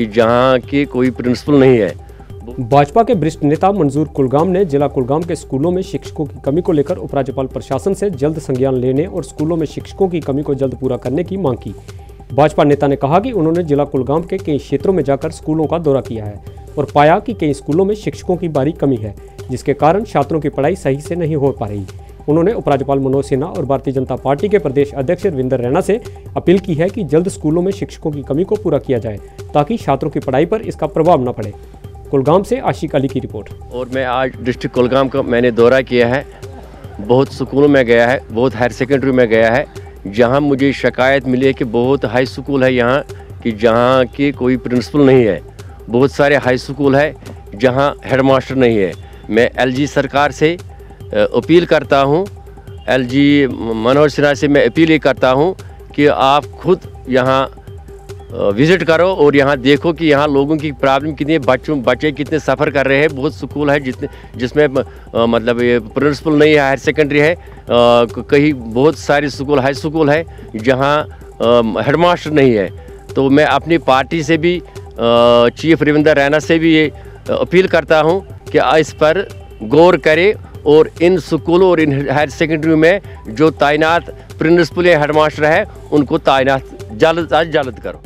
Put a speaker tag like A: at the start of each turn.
A: कि जहाँ की कोई प्रिंसिपल नहीं है।
B: भाजपा के वरिष्ठ नेता मंजूर कुलगाम ने जिला कुलगाम के स्कूलों में शिक्षकों की कमी को लेकर उपराज्यपाल प्रशासन से जल्द संज्ञान लेने और स्कूलों में शिक्षकों की कमी को जल्द पूरा करने की मांग की। भाजपा नेता ने कहा कि उन्होंने जिला कुलगाम के कई क्षेत्रों में जाकर स्कूलों का दौरा किया है और पाया कि कई स्कूलों में शिक्षकों की भारी कमी है, जिसके कारण छात्रों की पढ़ाई सही से नहीं हो पा रही। उन्होंने उपराज्यपाल मनोज सिन्हा और भारतीय जनता पार्टी के प्रदेश अध्यक्ष रविंदर रैना से अपील की है कि जल्द स्कूलों में शिक्षकों की कमी को पूरा किया जाए, ताकि छात्रों की पढ़ाई पर इसका प्रभाव न पड़े। कुलगाम से आशिक अली की रिपोर्ट।
A: और मैं आज डिस्ट्रिक्ट कुलगाम का मैंने दौरा किया है। बहुत स्कूलों में गया है, बहुत हायर सेकेंडरी में गया है, जहाँ मुझे शिकायत मिली है कि बहुत हाई स्कूल है यहाँ, कि जहाँ की कोई प्रिंसिपल नहीं है। बहुत सारे हाई स्कूल है जहाँ हेडमास्टर नहीं है। मैं एलजी सरकार से अपील करता हूँ, एलजी मनोज सिन्हा से मैं अपील ये करता हूँ कि आप खुद यहाँ विज़िट करो और यहाँ देखो कि यहाँ लोगों की प्रॉब्लम कितनी है, बच्चों, बच्चे कितने सफ़र कर रहे हैं, बहुत स्कूल है जितने, जिसमें मतलब ये प्रिंसिपल नहीं है, हायर सेकेंडरी है कहीं बहुत सारे स्कूल, हाई स्कूल है, जहाँ हेडमास्टर नहीं है। तो मैं अपनी पार्टी से भी चीफ रविंदर रैना से भी ये अपील करता हूँ कि इस पर गौर करें और इन स्कूलों और इन हायर सेकेंडरी में जो तैनात प्रिंसिपल या हेडमास्टर है, उनको तैनात जल्द अज जल्द करो।